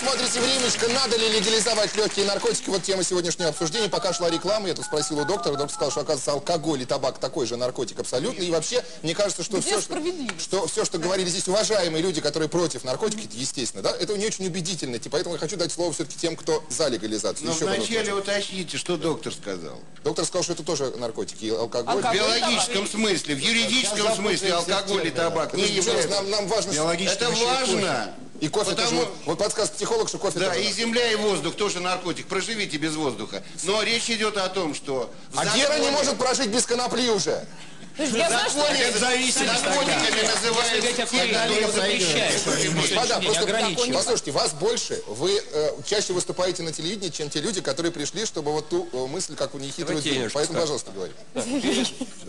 смотрите «Времечко». Надо ли легализовать легкие наркотики? Вот тема сегодняшнего обсуждения. Пока шла реклама, я тут спросил у доктора. Доктор сказал, что, оказывается, алкоголь и табак такой же наркотик абсолютно. И вообще, мне кажется, что Где все, что, что, все, что говорили здесь уважаемые люди, которые против наркотики, это естественно, да, это не очень убедительно. Типа, поэтому я хочу дать слово все-таки тем, кто за легализацию. Но Еще, вначале уточните, что доктор сказал. Доктор сказал, что это тоже наркотики и алкоголь. Алкоголь. В биологическом смысле, в юридическом смысле алкоголь и табак не нам, нам важно... Это важно. И кофе Потому- тоже. Вот подсказывает психолог, что кофе Да, тоже. и земля, и воздух тоже наркотик. Проживите без воздуха. Но речь идет о том, что... А Гера не может прожить без конопли уже. Я знаю, что... Наркотиками ограничивать. послушайте, вас больше, вы э, чаще выступаете на телевидении, чем те люди, которые пришли, чтобы вот ту э, мысль, как у я сделать. Поэтому, пожалуйста, говорите.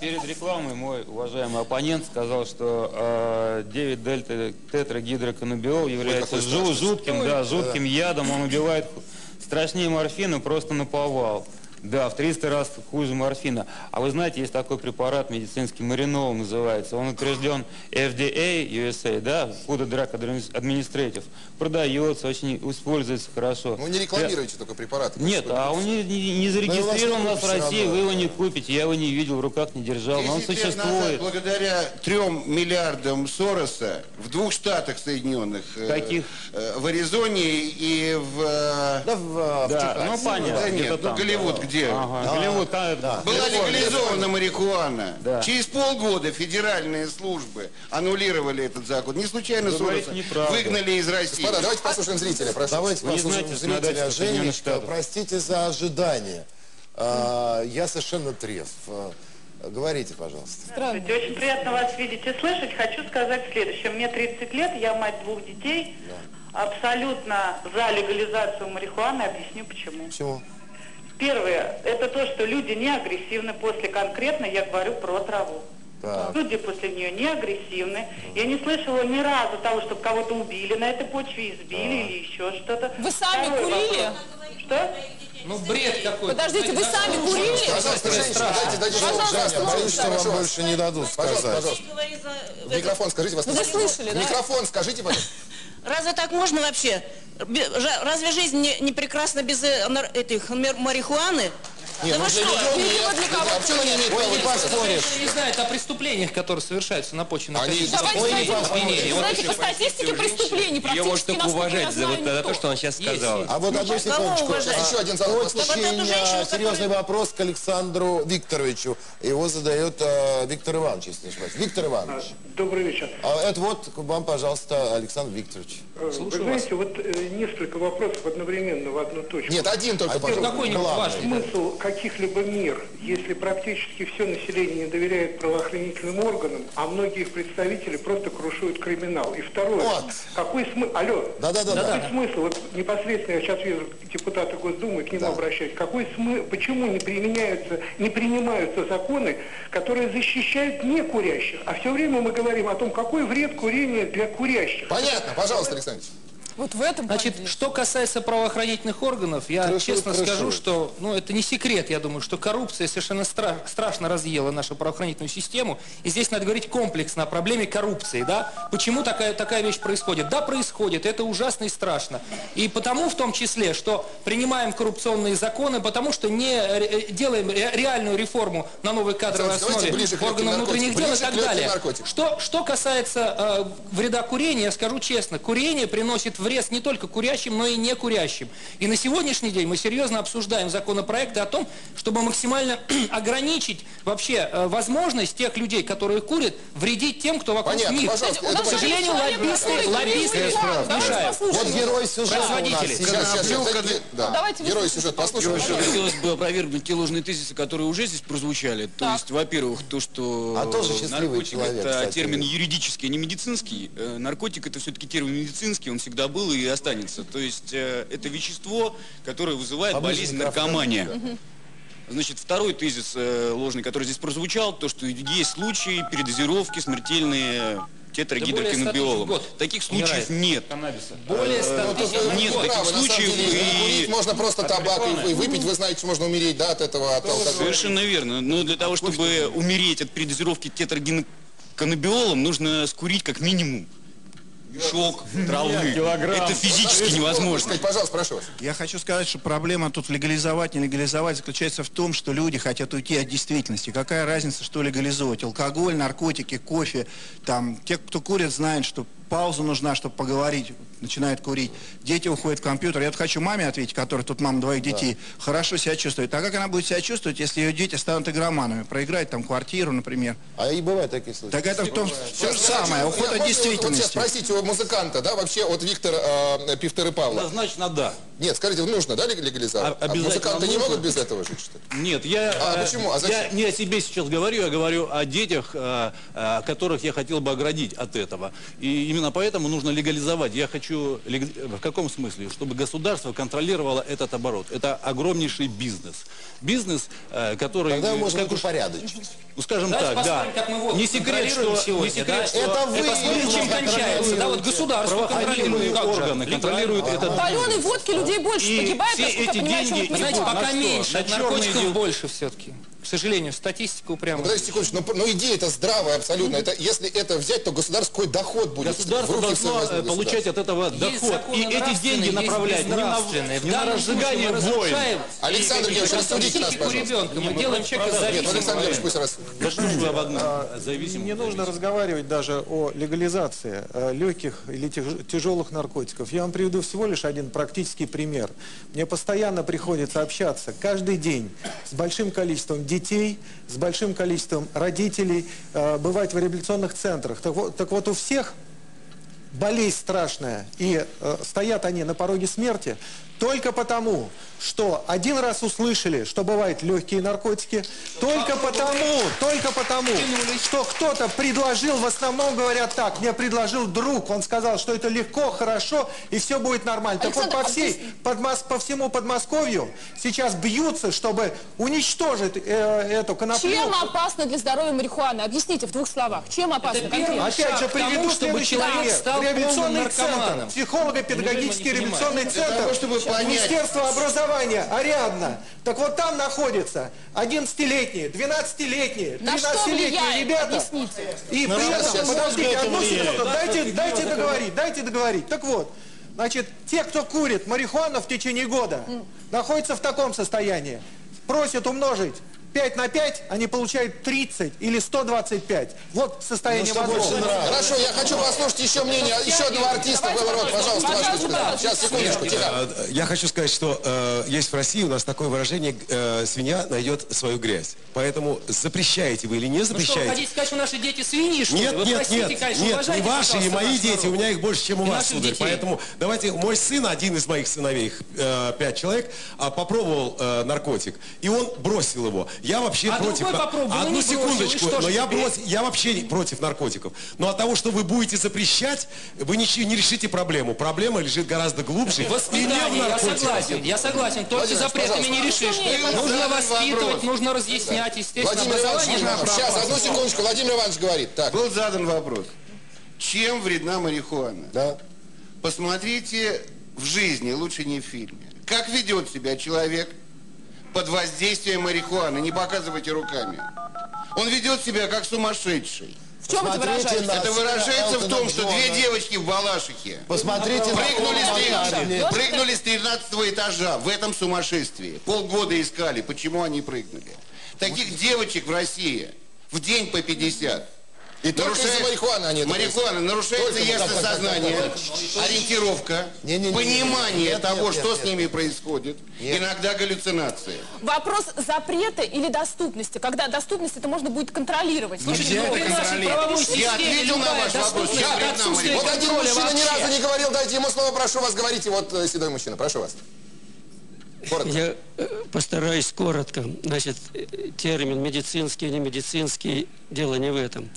Перед, рекламой мой уважаемый оппонент сказал, что э, 9 дельта тетрагидроканабиол является жутким, да, жутким ядом, он убивает страшнее морфина просто на повал. Да, в 300 раз хуже морфина. А вы знаете, есть такой препарат медицинский, маринол называется. Он утвержден FDA, USA, да, Food and Drug Administrative. Продается, очень используется хорошо. Ну, не рекламируйте только препараты. Нет, а он не, не- не зарегистрирован у нас в России, вы его не купите, я его не видел, в руках не держал, но он 10 лет назад, существует. благодаря трем миллиардам Сороса в двух штатах Соединенных, э, Каких? э, в Аризоне и в... э, Да, в, в Да, Техасе. ну понятно. Да нет, ну. Голливуд где? Ага, Голливуд, там, Была легализована марихуана. Да. Через полгода федеральные службы аннулировали этот закон. Не случайно Вы Сороса выгнали из России. Господа, давайте послушаем зрителя, прошу. Давайте Вы послушаем знаете зрителя Женечка. Простите за ожидание. А, я совершенно трезв. А, Говорите, пожалуйста. Здравствуйте, очень приятно вас видеть и слышать. Хочу сказать следующее. Мне 30 лет, я мать двух детей. Абсолютно за легализацию марихуаны. Объясню почему. Почему? Первое, это то, что люди не агрессивны после конкретно, я говорю про траву. Так. Люди после нее не агрессивны. Я не слышала ни разу того, чтобы кого-то убили на этой почве, избили или еще что-то. Вы сами Второй курили? вопрос. Что? Ну, бред какой-то. Подождите, вы сами курили? Пожалуйста, женщина, дайте, дайте слово. Пожалуйста, Женя, Боюсь, что вам больше не дадут Пожалуйста, сказать. пожалуйста. В микрофон скажите, вас Ну, вы слышали, да? Микрофон скажите, пожалуйста. Разве так можно вообще? Разве жизнь не, не прекрасна без э, этих марихуаны? Нет, ну что? Видимо, нет. для кого-то Вообще она не имеет права не поспоришь. не знает о преступлениях, которые совершаются на почве Они- Ой, знаете, не поспоришь. знаете, по статистике преступлений Ее практически можно только уважать за вот за то, что он сейчас сказал. А вот одну секундочку. еще один. Вот Очень а, серьезный вопрос к Александру Викторовичу. Его задает а, Виктор Иванович, если не ошибаюсь. Виктор Иванович. Добрый вечер. А это вот к вам, пожалуйста, Александр Викторович. Э, Вы знаете, вот э, несколько вопросов одновременно в одну точку. Нет, один только, пожалуйста. Какой-нибудь важный. Смысл каких-либо мер, если практически все население не доверяет правоохранительным органам, а многие их представители просто крушуют криминал. И второе, Вот. какой смысл... Алло, Да-да-да. какой смысл, вот непосредственно я сейчас вижу депутаты Госдумы, к ним обращаюсь, какой смысл, почему не применяются, не принимаются законы, которые защищают не курящих, а все время мы говорим о том, какой вред курения для курящих. Понятно, пожалуйста, Александр. Вот в этом Значит, проблема. что касается правоохранительных органов, я Крышуют, честно крышуют. скажу, что, ну, это не секрет, я думаю, что коррупция совершенно стра- страшно разъела нашу правоохранительную систему. И здесь надо говорить комплексно о проблеме коррупции, да? Почему такая, такая вещь происходит? Да, происходит, это ужасно и страшно. И потому, в том числе, что принимаем коррупционные законы, потому что не ре- э, делаем ре- реальную реформу на новой кадровой основе органов внутренних дел и так далее. Что, что касается э, вреда курения, я скажу честно, курение приносит вред не только курящим, но и не курящим. И на сегодняшний день мы серьезно обсуждаем законопроекты о том, чтобы максимально ограничить вообще э, возможность тех людей, которые курят, вредить тем, кто вокруг Понятно, них. К сожалению, лоббисты, лоббисты мешают. Вот герой сюжета. Производители. Сейчас, сейчас. Да. Давайте Герой выслушаем, сюжет послушаем. Еще хотелось бы опровергнуть те ложные тезисы, которые уже здесь прозвучали. То Так. есть, во-первых, то, что А тоже наркотик человек, это кстати. термин юридический, а не медицинский. Э, Наркотик это все-таки термин медицинский, он всегда был и останется. То есть э, это вещество, которое вызывает Поближе болезнь микрофон. наркомания. Значит, второй тезис э, ложный, который здесь прозвучал, то, что есть случаи передозировки смертельные тетрагидроканабиолом. более 100 тысяч в год Таких случаев умирает. нет. Каннабиса. Более 100 тысяч. Нет Вы таких случаев. деле, и- курить можно просто табак и, и выпить, вы знаете, можно умереть, да, от этого, от алкоголя. Совершенно верно. Но для того, чтобы умереть от передозировки тетрагеноканабиолом, нужно скурить как минимум шок, травмы. килограмм. Это физически невозможно. Пожалуйста, прошу вас. Я хочу сказать, что проблема тут легализовать, не легализовать заключается в том, что люди хотят уйти от действительности. Какая разница, что легализовать? Алкоголь, наркотики, кофе. Там, те, кто курит, знают, что пауза нужна, чтобы поговорить, начинает курить. Дети уходят в компьютер. Я вот хочу маме ответить, которая тут мама двоих детей, хорошо себя чувствует. А как она будет себя чувствовать, если ее дети станут игроманами? Проиграть там квартиру, например. А и бывают такие случаи. Так это в том, то же самое, уход от Вот сейчас действительности. спросить у музыканта, да, вообще от Виктора э, Пифтера Павла. Однозначно да. Нет, скажите, нужно, да, легализовать? А- обязательно музыканты не нужно. могут без этого жить, что ли? Нет, я, А, э, почему? А я не о себе сейчас говорю, я говорю о детях, э, э, которых я хотел бы оградить от этого. И именно поэтому нужно легализовать. Я хочу, лег- в каком смысле? Чтобы государство контролировало этот оборот. Это огромнейший бизнес. Бизнес, э, который... Тогда можно как упорядочить. ну, скажем Давайте так, да. как мы Не секрет, что... сегодня, не секрет, да? что Это вы Посмотрим, чем кончается. Да, вот государство контролирует. правоохранительные Как же? органы контролируют этот Паленой водки людей больше погибает, все насколько я эти понимаю, чем деньги вы Вы знаете, пока меньше, наркотиков больше все-таки. К сожалению, статистика упрямо. Ну, подождите секундочку, ну, ну идея это здравая абсолютно. Это, если это взять, то государство какой доход будет? Государство должно э, получать от этого Есть доход. И эти деньги направлять не на, не на разжигание войн. Александр Георгиевич, рассудите нас, пожалуйста. Мы делаем человека Нет, Александр зависимым. Георгиевич, пусть раз. Да что вы обогнали? Зависимым. Не нужно разговаривать даже о легализации э, легких или тяж- тяжелых наркотиков. Я вам приведу всего лишь один практический пример. Мне постоянно приходится общаться каждый день с большим количеством детей, с большим количеством родителей, э, бывать в реабилитационных центрах. Так вот, так вот у всех болезнь страшная, и э, стоят они на пороге смерти только потому, что один раз услышали, что бывают легкие наркотики, только потому, только потому, что кто-то предложил, в основном говорят так, мне предложил друг, он сказал, что это легко, хорошо, и все будет нормально. Так вот, Александр, по, всей, Подмос- по всему Подмосковью сейчас бьются, чтобы уничтожить э, эту коноплю. Чем опасно для здоровья марихуана? Объясните в двух словах. Чем опасно? конкретно? Опять же, к тому, приведу чтобы человек пример. стал Реабилитационный центр, психолого-педагогический реабилитационный центр, того, чтобы понять. Министерство образования, Ариадна. Так вот там находятся 11-летние, 12-летние, На что 13-летние влияет? ребята. Объясните. И при этом, подождите, одну секунду, дайте, дайте договорить, дайте договорить. Так вот, значит, те, кто курит марихуану в течение года, находятся в таком состоянии, просят умножить 5 на 5, они получают 30 или 125. Вот состояние мозгов. Хорошо, я хочу послушать еще мнение еще одного артиста. Поворот, пожалуйста, ваш Пожалуйста, пожалуйста. Сейчас, секундочку, тихо. Э, Я хочу сказать, что э, есть в России у нас такое выражение э, «свинья найдет свою грязь». Поэтому запрещаете вы или не Ну что, вы запрещаете? хотите сказать, что наши дети свиньи, что? Нет, Вы нет, простите, нет, конечно, нет, и ваши, и мои дети, народ. у меня их больше, чем у И вас, сударь. детей. Поэтому давайте, мой сын, один из моих сыновей, э, пять человек, а, попробовал э, наркотик, и он бросил его. Я вообще А против... другой ну, Одну не бросил, секундочку, что но я, брос- я вообще не против наркотиков. Но от того, что вы будете запрещать, вы ничего не решите проблему. Проблема лежит гораздо глубже. И не в Воспитание, я согласен, я согласен. Только запретами не решишь. Нужно воспитывать, вопрос. нужно разъяснять, естественно, Владимир Иванович, сейчас, одну секундочку, Владимир Иванович говорит. Так, Был задан вопрос. Чем вредна марихуана? Да. Посмотрите в жизни, лучше не в фильме. Как ведет себя человек под воздействием марихуаны? Не показывайте руками. Он ведет себя как сумасшедший. В чем это выражается? Это выражается в том, что две девочки в Балашихе Посмотрите прыгнули с, прыгнули с 13 этажа в этом сумасшествии. Полгода искали, почему они прыгнули. Таких девочек в России в день по 50. И только из-за Нарушает- марихуаны они Марихуана, нарушается Только- ясное сознание, ориентировка, Не-не-не. понимание Нет, того, нет, что нет, с нет. ними происходит, иногда галлюцинации. Вопрос запрета или доступности. Когда доступность это можно будет контролировать. Нельзя Ну, это правовой Я ответил на ваш вопрос. Я вот один мужчина ни разу не говорил, дайте ему слово, прошу вас, говорите, вот седой мужчина, прошу вас. Коротко. Я постараюсь коротко. Значит, термин медицинский, не медицинский, дело не в этом.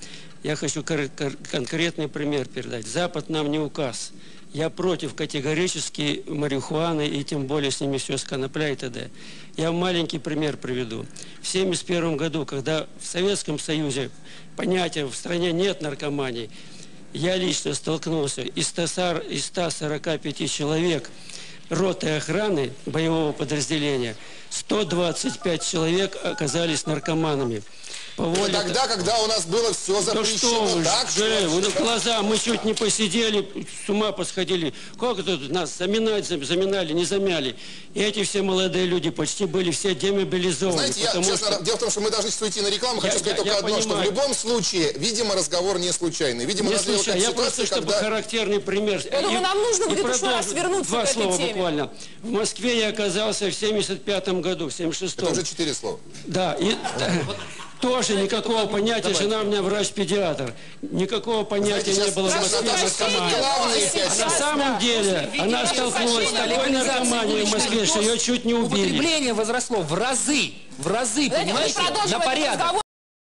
Я хочу конкретный пример передать. Запад нам не указ. Я против категорически марихуаны и тем более с ними все с и т.д. Я маленький пример приведу. В 1971 году, когда в Советском Союзе понятия в стране нет наркомании, я лично столкнулся из 140 из 145 человек роты охраны боевого подразделения, 125 человек оказались наркоманами. По воле... Тогда, когда у нас было все Да что запрещено, так что... Жень, вы на глаза, мы чуть не посидели, с ума посходили. Как это нас заминать, зам- заминали, не замяли. И эти все молодые люди почти были все демобилизованы. Знаете, я, честно, что... дело в том, что мы должны сейчас уйти на рекламу. Хочу Я- сказать я- только я одно, что в понимаю. любом случае, видимо, разговор не случайный. Видимо, Не случайно. Я какая-то просто, ситуация, чтобы когда... характерный пример. Я думаю, нам нужно будет еще раз вернуться Два к этой слова теме. буквально. В Москве я оказался в 75 году, в 76 Это уже четыре слова. Да, и тоже никакого понятия, жена у меня врач-педиатр, никакого понятия Знаете, не было в Москве главные А на самом деле она столкнулась с такой наркоманией в Москве, что ее чуть не убили. Употребление возросло в разы, в разы, понимаете, на порядок.